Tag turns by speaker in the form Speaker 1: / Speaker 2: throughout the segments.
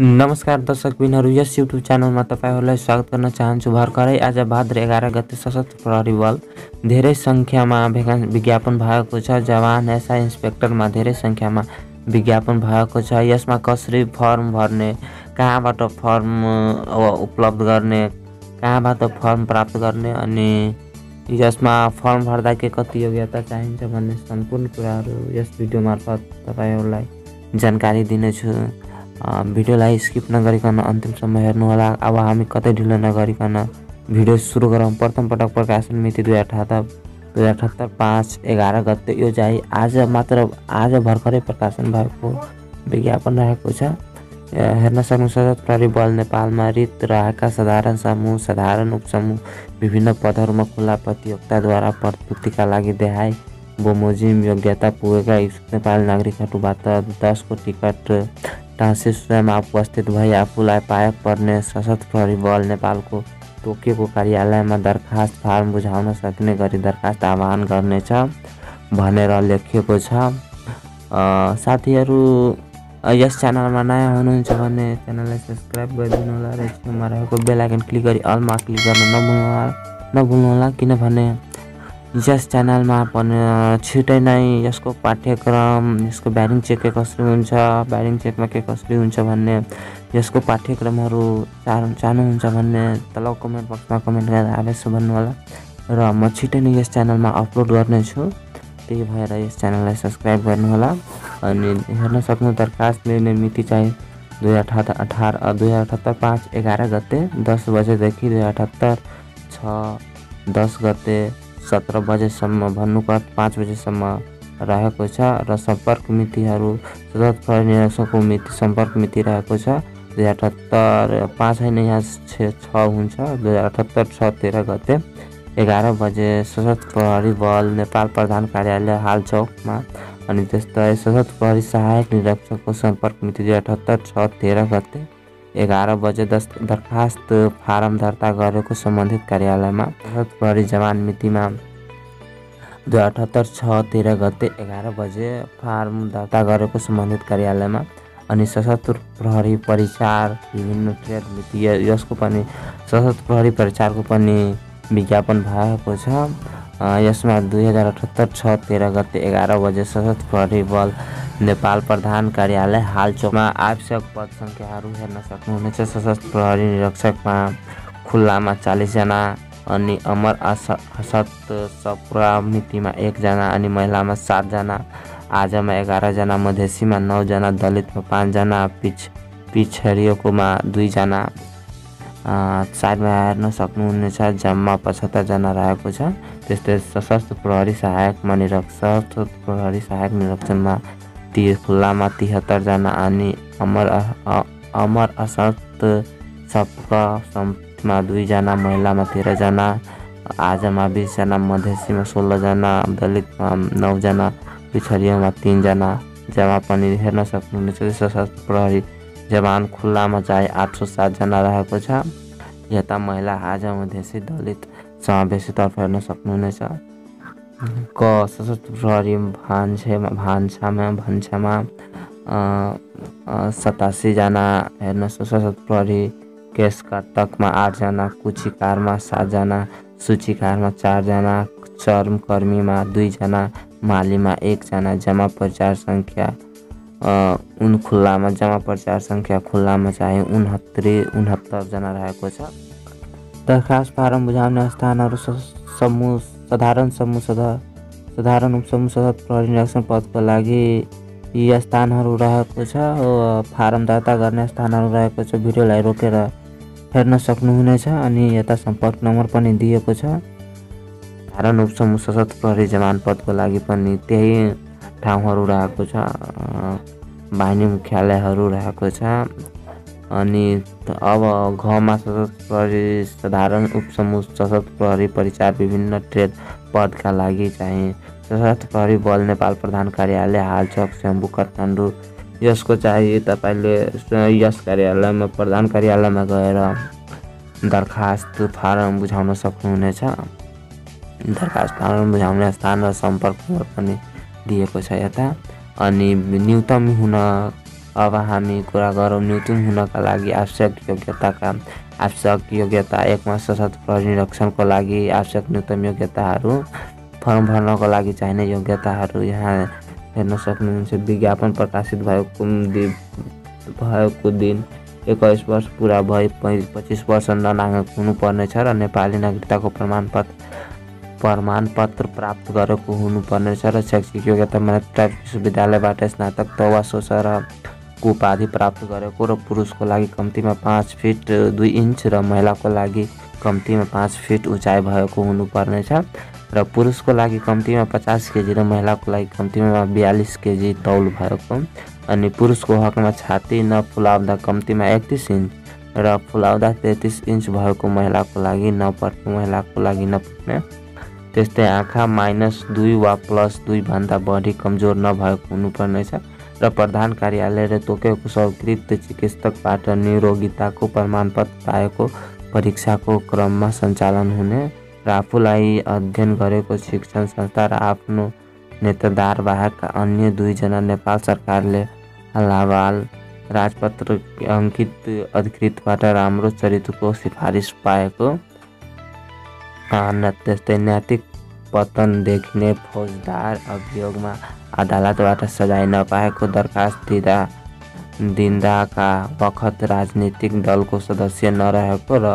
Speaker 1: नमस्कार दर्शक बिनहरू यस युट्युब च्यानलमा तपाईँहरूलाई स्वागत गर्न चाहन्छु। भर्खरै आज भाद्र एघार गते सशस्त्र प्रहरी बल धेरै सङ्ख्यामा विज्ञापन भएको छ। जवान एसआई इन्सपेक्टरमा धेरै सङ्ख्यामा विज्ञापन भएको छ। यसमा कसरी फर्म भर्ने कहाँबाट फर्म उपलब्ध गर्ने कहाँबाट फर्म प्राप्त गर्ने अनि यसमा फर्म भर्दा के कति योग्यता चाहिन्छ भन्ने सम्पूर्ण कुराहरू यस भिडियो मार्फत तपाईँहरूलाई जानकारी दिनेछु। भिडियोलाई स्किप नगरिकन अन्तिमसम्म हेर्नुहोला। अब हामी कतै ढिलो नगरिकन भिडियो सुरु गरौँ। प्रथम पटक प्रकाशन मिति दुई अठहत्तर दुई अठहत्तर पाँच एघार गते यो चाहिँ आज मात्र आज भर्खरै प्रकाशन भएको विज्ञापन रहेको छ। हेर्न सक्नु सशस्त्र प्रहरी बल नेपालमा रित रहेका साधारण समूह साधारण उपसमूह विभिन्न पदहरूमा खुला प्रतियोगिताद्वारा प्रतिपूर्तिका लागि देहाई बोमोजिम योग्यता पुगेका नेपाली नागरिकहरूबाट दसको टिकट टाँसे स्वयंमा उपस्थित भई आफूलाई पाए पर्ने सशस्त्र प्रहरी बल नेपालको तोकिएको कार्यालयमा दरखास्त फार्म बुझाउन सक्ने गरी दरखास्त आह्वान गर्नेछ भनेर लेखिएको छ। साथीहरू यस च्यानलमा नयाँ हुनुहुन्छ भने च्यानललाई सब्सक्राइब गरिदिनु होला र छेउमा रहेको बेलायकन क्लिक गरी अलमा क्लिक गर्न नभुल्नुहोला नभुल्नुहोला किनभने यस च्यानलमा पनि छिटै नै यसको पाठ्यक्रम यसको ब्यारिङ चेक के कसरी हुन्छ ब्यारिङ चेकमा के कसरी हुन्छ भन्ने यसको पाठ्यक्रमहरू चाह चाहनुहुन्छ भन्ने तल कमेन्ट बक्समा कमेन्ट गरेर अवश्य भन्नुहोला। र म छिटै नै यस च्यानलमा अपलोड गर्नेछु त्यही भएर यस च्यानललाई सब्सक्राइब गर्नुहोला। अनि हेर्न सक्नु दरखास्त लिने मिति चाहिँ दुई अठहत्तर अठार दुई अठहत्तर पाँच एघार गते दस बजेदेखि दुई अठहत्तर छ दस गते सत्र बजेसम्म भन्नुपर्छ पाँच बजेसम्म रहेको छ र सम्पर्क मितिहरू सशस्त्र निरीक्षकको मिति सम्पर्क मिति रहेको छ। दुई अठहत्तर पाँच होइन यहाँ छ हुन्छ। दुई हजार अठहत्तर छ तेह्र गते एघार बजे सशस्त्र प्रहरी बल नेपाल प्रधान कार्यालय हाल चौकमा अनि त्यस्तै सशस्त्र प्रहरी सहायक निरीक्षकको सम्पर्क मिति दुई अठहत्तर छ तेह्र गते एघार बजे दस दरखास्त फारम दर्ता गरेको सम्बन्धित कार्यालयमा प्रहरी जवान मितिमा दुई अठहत्तर छ तेह्र गते एघार बजे फार्म दर्ता गरेको सम्बन्धित कार्यालयमा अनि सशस्त्र प्रहरी परिचार विभिन्न ट्रेड मिति यसको पनि सशस्त्र प्रहरी परिचारको पनि विज्ञापन भएको छ। यसमा दुई हजार अठहत्तर छ तेह्र गते एघार बजे सशस्त्र प्रहरी बल नेपाल प्रधान कार्यालय हाल चौकमा आवश्यक पद सङ्ख्याहरू हेर्न सक्नुहुनेछ सशस्त्र प्रहरी निरीक्षकमा खुल्लामा चालिसजना अनि अमर असत सपुरा मितिमा एकजना अनि महिलामा सातजना आजमा एघारजना मधेसीमा नौजना दलितमा पाँचजना पिछ पिछडिएकोमा दुईजना साइडमा हेर्न सक्नुहुनेछ जम्मा पचहत्तरजना रहेको छ। त्यस्तै सशस्त्र प्रहरी सहायकमा निरक्षक प्रहरी सहायक निरीक्षणमा ति खुल्लामा तिहत्तरजना अनि अमर अमर असत सपमा दुईजना महिलामा तेह्रजना आजमा बिसजना मधेसीमा सोह्रजना दलितमा नौजना पिछडियामा तिनजना जम्मा पनि हेर्न सक्नुहुनेछ सशस्त्र प्रहरी जवान खुल्लामा चाहिँ आठ सौ सातजना रहेको छ। यता महिला आज मधेसी दलित समावेशीतर्फ हेर्न सक्नुहुनेछ। क सशस्त्र प्रहरी भान्सेमा भान्सामा भान्सामा सतासीजना हेर्न सशस्त्र प्रहरी केसकटकमा आठजना कुचिकारमा सातजना सूचीकारमा चारजना चर्मकर्मीमा दुईजना मालीमा एकजना जम्मा प्रचार सङ्ख्या उन खुल्लामा जम्मा प्रचार सङ्ख्या खुल्लामा चाहिँ उनहत्तरी उनहत्तरजना रहेको छ। दरखास्त फारम बुझाउने स्थानहरू समूह साधारण समूह सदा साधारण उपसमूह सशस्त्र प्रहरी निरीक्षण पदको लागि यी स्थानहरू रहेको छ। फारम दर्ता गर्ने स्थानहरू रहेको छ। भिडियोलाई रोकेर हेर्न सक्नुहुनेछ अनि यता सम्पर्क नम्बर पनि दिएको छ। साधारण उपसमूह सशस्त्र प्रहरी जवान पदको लागि पनि त्यही ठाउँहरू रहेको छ। बाहिनी मुख्यालयहरू रहेको छ। अनि अब घमा सशस्त्र प्रहरी साधारण उपसमूह सशस्त्र प्रहरी परिचार विभिन्न ट्रेड पदका लागि चाहिँ सशस्त्र प्रहरी बल नेपाल प्रधान कार्यालय हालचक स्याम्बु काठमाडौँ यसको चाहिँ तपाईँले यस कार्यालयमा प्रधान कार्यालयमा गएर दरखास्त फारम बुझाउन सक्नुहुनेछ। दरखास्त फारम बुझाउने स्थान र सम्पर्क पनि दिएको छ यता। अनि न्यूनतम हुन अब हामी कुरा गरौँ। न्यूनतम हुनका लागि आवश्यक योग्यताका, आवश्यक योग्यता एकमा सशस्त्र निरीक्षणको लागि आवश्यक न्यूनतम योग्यताहरू फर्म भर्नको लागि चाहिने योग्यताहरू यहाँ हेर्न सक्नुहुन्छ। विज्ञापन प्रकाशित दिन भएको वर्ष पुरा भए पच्चिस वर्ष ननागरिक हुनुपर्नेछ र नेपाली नागरिकताको प्रमाणपत्र प्रमाणपत्र प्राप्त गरेको शैक्षिक योग्यतामा प्राइभेट विश्वविद्यालयबाट स्नातक तवा र उपाधि प्राप्त गरेको र पुरुषको लागि कम्तीमा पाँच फिट दुई इन्च र महिलाको लागि कम्तीमा पाँच फिट उचाइ भएको हुनुपर्नेछ र पुरुषको लागि कम्तीमा पचास केजी र महिलाको लागि कम्तीमा बयालिस केजी तौल भएको अनि पुरुषको हकमा छाती नफुलाउँदा कम्तीमा एकतिस इन्च र फुलाउँदा तेत्तिस इन्च भएको महिलाको लागि नपर्ने महिलाको लागि नपर्ने। त्यस्तै आँखा माइनस दुई वा प्लस दुईभन्दा बढी कमजोर नभएको हुनुपर्नेछ। र प्रधान कार्यालयले तोकेको स्वीकृत चिकित्सकबाट निरोगिताको प्रमाणपत्र पाएको परीक्षाको क्रममा सञ्चालन हुने र आफूलाई अध्ययन गरेको शिक्षण संस्था र आफ्नो नेतादार बाहेक अन्य दुईजना नेपाल सरकारले हलावाल राजपत्र अङ्कित अधिकृतबाट राम्रो चरित्रको सिफारिस पाएको। त्यस्तै नैतिक पतन देखिने फौजदार अभियोगमा अदालतबाट सजाय नपाएको दरखास्त दिँदा। दिँदाका बखत राजनीतिक दलको सदस्य नरहेको र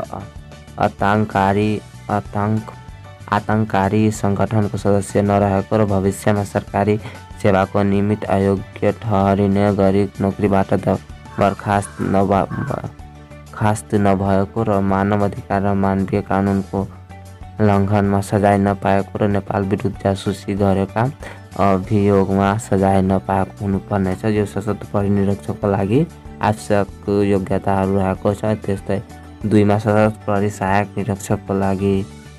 Speaker 1: आतङ्ककारी आतङ्क आतङ्ककारी सङ्गठनको सदस्य नरहेको र भविष्यमा सरकारी सेवाको निमित्त अयोग्य ठहरिने गरी नोकरीबाट बर्खास्त नभ खास्त नभएको र मानव अधिकार र मानवीय कानुनको लङ्घनमा सजाय नपाएको र नेपाल विरुद्ध जासुसी गरेका अभियोगमा सजाय नपाएको हुनुपर्नेछ यो सशस्त्र परिनिरीक्षकको लागि आवश्यक योग्यताहरू रहेको छ। त्यस्तै दुईमा सशस्त्र प्रहरी सहायक निरीक्षकको लागि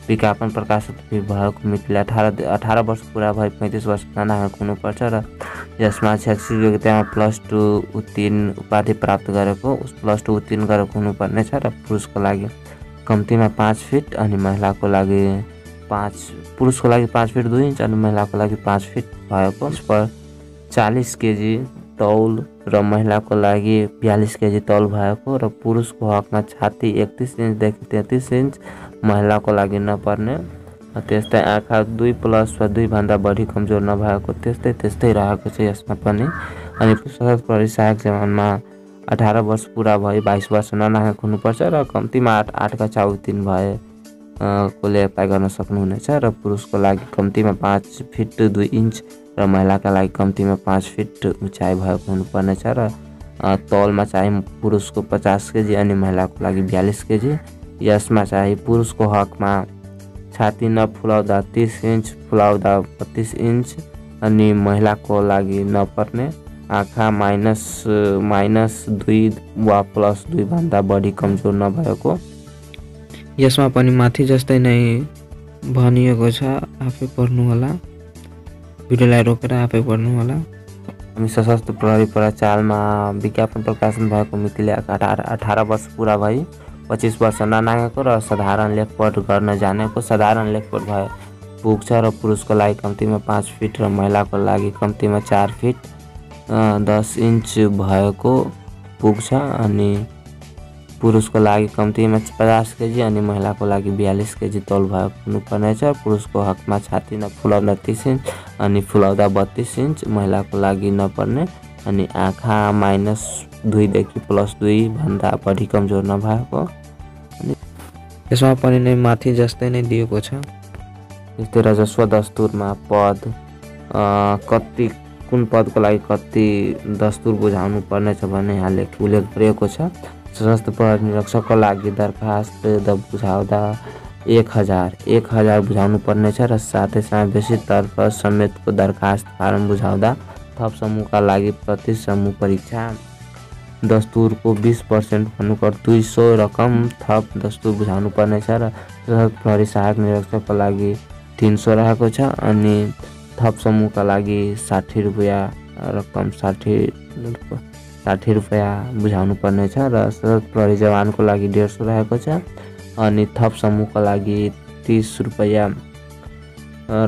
Speaker 1: विज्ञापन प्रकाशित भएको मितिले अठार अठार वर्ष पुरा भए पैँतिस वर्ष नानाहरूको हुनुपर्छ र यसमा शैक्षिक योग्यतामा प्लस टू उत्तीर्ण उपाधि प्राप्त गरेको प्लस टू उत्तीर्ण गरेको हुनुपर्नेछ र पुरुषको लागि कम्तीमा पाँच फिट अनि महिलाको लागि पाँच पुरुषको लागि पाँच फिट दुई इन्च अनि महिलाको लागि पाँच फिट भएको पर चालिस केजी तौल र महिलाको लागि बयालिस केजी तौल भएको र पुरुषको हकमा छाती एकतिस इन्चदेखि तेत्तिस इन्च महिलाको लागि नपर्ने त्यस्तै आँखा दुई प्लस वा दुईभन्दा बढी कमजोर नभएको त्यस्तै त्यस्तै रहेको छ यसमा पनि। अनि सशस्त्र सहायक जवानमा अठार वर्ष पुरा भए बाइस वर्ष ननागरिक हुनुपर्छ र कम्तीमा आठ आठ कक्षा उत्तीर्ण भए कोले एप्लाई गर्न सक्नुहुनेछ र पुरुषको लागि कम्तीमा पाँच फिट दुई इन्च र महिलाका लागि कम्तीमा पाँच फिट उचाइ भएको हुनुपर्नेछ र तौलमा चाहिँ पुरुषको पचास केजी अनि महिलाको लागि बयालिस केजी। यसमा चाहिँ पुरुषको हकमा छाती नफुलाउँदा तिस इन्च फुलाउँदा बत्तिस इन्च अनि महिलाको लागि नपर्ने आँखा माइनस माइनस दुई वा प्लस दुईभन्दा बढी कमजोर नभएको।
Speaker 2: यसमा पनि माथि जस्तै नै भनिएको छ आफै पढ्नुहोला भिडियोलाई रोकेर आफै पढ्नुहोला
Speaker 1: हामी सशस्त्र प्रहरी चालमा विज्ञापन प्रकाशन भएको मितिले अठार अठार वर्ष पुरा भई पच्चिस वर्ष ननागेको र साधारण लेखपट गर्न जानेको। साधारण लेखपट भए पुग्छ र पुरुषको लागि कम्तीमा पाँच फिट र महिलाको लागि कम्तीमा चार फिट। दस इन्च भएको पुग्छ अनि पुरुषको लागि कम्तीमा पचास केजी अनि महिलाको लागि बयालिस केजी तौल भएको हुनुपर्नेछ। पुरुषको हकमा छाती नफुलाउँदा तिस इन्च अनि फुलाउँदा बत्तिस इन्च महिलाको लागि नपर्ने अनि आँखा माइनस दुईदेखि प्लस दुईभन्दा बढी कमजोर नभएको।
Speaker 2: अनि यसमा पनि नै माथि जस्तै नै दिएको छ।
Speaker 1: यस्तै राजस्व दस्तुरमा पद कति कुन पदको लागि कति दस्तुर बुझाउनु पर्नेछ भन्ने यहाँले उल्लेख गरिएको छ। सशस्त्र प्रहरी निरीक्षकको लागि दरखास्त बुझाउँदा एक हजार एक हजार बुझाउनु पर्नेछ र साथै समावेशीतर्फ समेतको दरखास्त फारम बुझाउँदा थप समूहका लागि प्रति समूह परीक्षा। दस्तुरको बिस पर्सेन्ट भन्नुपर्छ दुई सौ रकम थप दस्तुर बुझाउनु पर्नेछ र प्रहरी सहायक निरीक्षकको लागि तिन सौ रहेको छ अनि थप समूहका लागि साठी रुपियाँ रकम साठी साठी रुपियाँ बुझाउनु पर्नेछ र सशस्त्र प्रहरी जवानको लागि डेढ सौ रहेको छ अनि थप समूहको लागि तिस रुपियाँ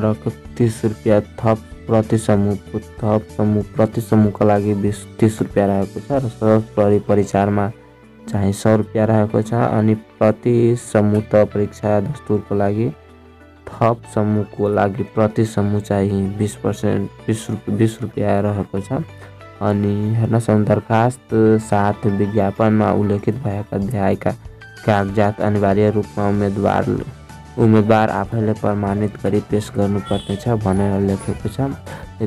Speaker 1: र तिस रुपियाँ थप प्रति समूहको थप समूह प्रति समूहको लागि बिस तिस रुपियाँ रहेको छ र सशस्त्र प्रहरी परिचारमा चाहिँ सौ रुपियाँ रहेको छ अनि प्रति समूह त परीक्षा दस्तुरको लागि थप समूहको लागि प्रति समूह चाहिँ बिस पर्सेन्ट बिस रुपियाँ बिस रुपियाँ रहेको छ। अनि हेर्नुहोस् दरखास्त साथ विज्ञापनमा उल्लेखित भएका अध्यायका कागजात अनिवार्य रूपमा उम्मेदवार उम्मेदवार आफैले प्रमाणित गरी पेस गर्नुपर्नेछ भनेर लेखेको छ।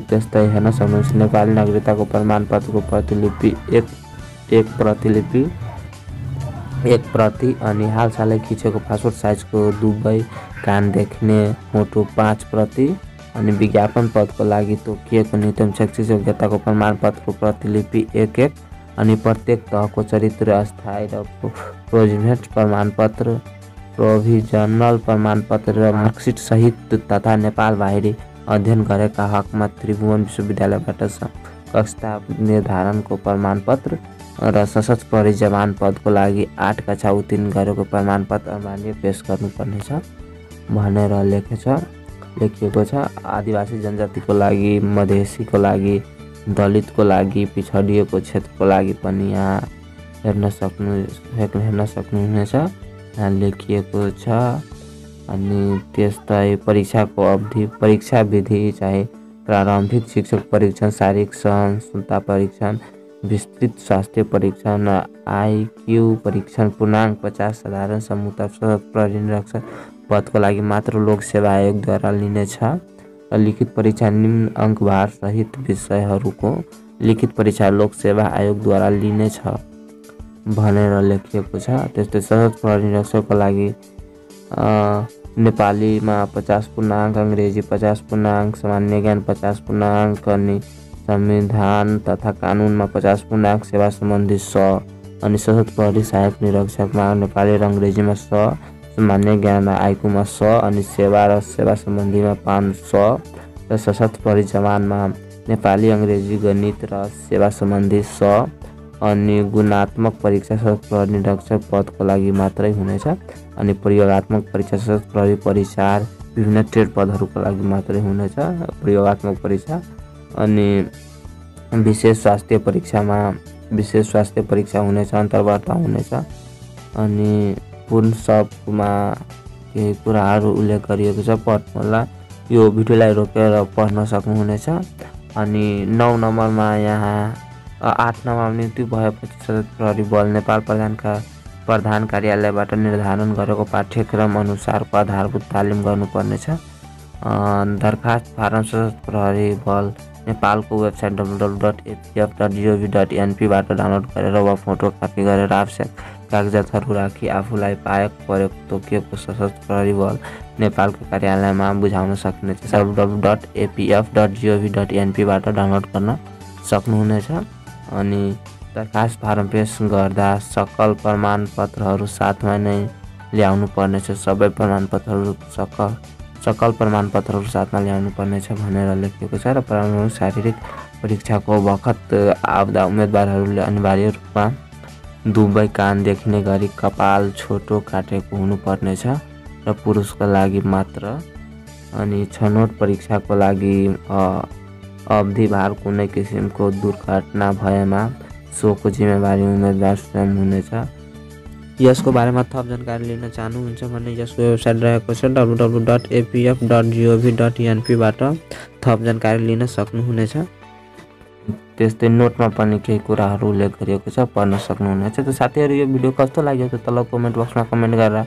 Speaker 1: त्यस्तै हेर्न सक्नुहुन्छ नेपाली नागरिकताको प्रमाणपत्रको प्रतिलिपि एक एक प्रतिलिपि एक प्रति अनि हालसालै खिचेको पासपोर्ट साइजको दुवै कान देख्ने फोटो पाँच प्रति अनि विज्ञापन पदको लागि तोकिएको न्यूनतम शैक्षिक योग्यताको प्रमाणपत्रको प्रतिलिपि एक एक अनि प्रत्येक तहको चरित्र अस्थायी र प्रोभिजनल प्रमाणपत्र प्रोभिजनल प्रमाणपत्र र मार्कसिट सहित तथा नेपाल बाहिरी अध्ययन गरेका हकमा त्रिभुवन विश्वविद्यालयबाट कक्षा निर्धारणको प्रमाणपत्र र सशस्त्र प्रहरी जवान पदको लागि आठ कक्षा उत्तीर्ण गरेको प्रमाणपत्र अनिवार्य पेस गर्नुपर्नेछ भनेर लेखेछ लेखिएको छ। आदिवासी जनजातिको लागि मधेसीको लागि दलितको लागि पिछडिएको क्षेत्रको लागि पनि यहाँ हेर्न सक्नु हेर्न सक्नुहुनेछ। यहाँ लेखिएको छ अनि त्यस्तै परीक्षाको अवधि परीक्षा विधि चाहिँ प्रारम्भिक शिक्षक परीक्षण शारीरिक सहनशीलता परीक्षण विस्तृत स्वास्थ्य परीक्षण आइक्यू परीक्षण पूर्णाङ्क पचास साधारण समूह प्रहरी निरीक्षक पदको लागि मात्र लोक सेवा आयोगद्वारा लिनेछ। लिखित परीक्षा निम्न अङ्कभार सहित विषयहरूको लिखित परीक्षा लोक सेवा आयोगद्वारा लिनेछ भनेर लेखिएको छ। त्यस्तै सशस्त्र प्रहरी निरीक्षकको लागि नेपालीमा पचास पूर्णाङ्क अङ्ग्रेजी पचास पूर्णाङ्क सामान्य ज्ञान पचास पूर्णाङ्क अनि संविधान तथा कानुनमा पचास पूर्णाङ्क सेवा सम्बन्धी स अनि सशस्त्र प्रहरी सहायक निरीक्षकमा नेपाली र अङ्ग्रेजीमा स सामान्य ज्ञान आइकुमा स अनि सेवा र सेवा सम्बन्धीमा पाँच स र सशस्त्र प्रहरी जवानमा नेपाली अङ्ग्रेजी गणित र सेवा सम्बन्धी स अनि गुणात्मक परीक्षा सशस्त्र प्रहरी निरीक्षक पदको लागि मात्रै हुनेछ अनि प्रयोगात्मक परीक्षा सशस्त्र प्रहरी परिचार विभिन्न ट्रेड पदहरूको लागि मात्रै हुनेछ। प्रयोगात्मक परीक्षा अनि विशेष स्वास्थ्य परीक्षामा विशेष स्वास्थ्य परीक्षा हुनेछ अन्तर्वार्ता हुनेछ। अनि पूर्ण सबमा केही कुराहरू उल्लेख गरिएको छ पढ्नु होला। यो भिडियोलाई रोकेर पढ्न सक्नुहुनेछ। अनि नौ नम्बरमा यहाँ आठ नम्बरमा नियुक्ति भएपछि प्रहरी बल नेपाल प्रधानका प्रधान कार्यालयबाट निर्धारण गरेको पाठ्यक्रम अनुसारको आधारभूत तालिम गर्नुपर्नेछ। दरखास्त फारम सशस्त्र प्रहरी बल नेपालको website W dot APF dot G O V dot एनपीबाट download गरेर वा फोटो कपी गरेर आवश्यक कागजातहरू राखी आफूलाई पाएक परेको तोकिएको सशस्त्र बल नेपालको कार्यालयमा बुझाउन सकिनेछ W W dot APF dot G O V dot एनपीबाट download गर्न सक्नुहुनेछ अनि दरखास्त फारम पेस गर्दा सकल प्रमाणपत्रहरू साथमा नै ल्याउनु पर्नेछ सबै प्रमाणपत्रहरू सकल सकल प्रमाणपत्रहरू साथमा ल्याउनु पर्नेछ भनेर लेखिएको छ र प्रारम्भिक शारीरिक परीक्षाको बखत आउँदा उम्मेदवारहरूले अनिवार्य रूपमा दुवै कान देखिने गरी कपाल छोटो काटेको हुनुपर्नेछ र पुरुषको लागि मात्र अनि छनौट परीक्षाको लागि अवधिभार कुनै किसिमको दुर्घटना भएमा सोको जिम्मेवारी उम्मेदवार स्वयं हुनेछ। यसको बारेमा थप जानकारी लिन चाहनुहुन्छ भने यसको वेबसाइट रहेको छ W W dot APF dot G O V dot एनपीबाट थप जानकारी लिन सक्नुहुनेछ। त्यस्तै नोटमा पनि केही कुराहरू उल्लेख गरिएको छ पढ्न सक्नुहुनेछ। त साथीहरू यो भिडियो कस्तो लाग्यो त तल कमेन्ट बक्समा कमेन्ट गरेर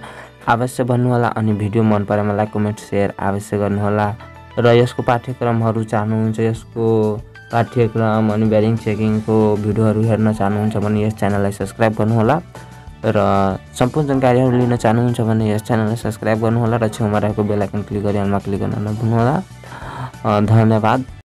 Speaker 1: अवश्य भन्नुहोला अनि भिडियो मन परेमा लाइक कमेन्ट सेयर अवश्य गर्नुहोला। र यसको पाठ्यक्रमहरू चाहनुहुन्छ यसको पाठ्यक्रम अनि ब्यारिङ चेकिङको भिडियोहरू हेर्न चाहनुहुन्छ भने यस च्यानललाई सब्सक्राइब गर्नुहोला। र सम्पूर्ण जानकारीहरू लिन चाहनुहुन्छ भने यस च्यानललाई सब्सक्राइब गर्नुहोला र छेउमा रहेको बेलायकन क्लिक गरी हालमा क्लिक गर्न नभुल्नुहोला। धन्यवाद।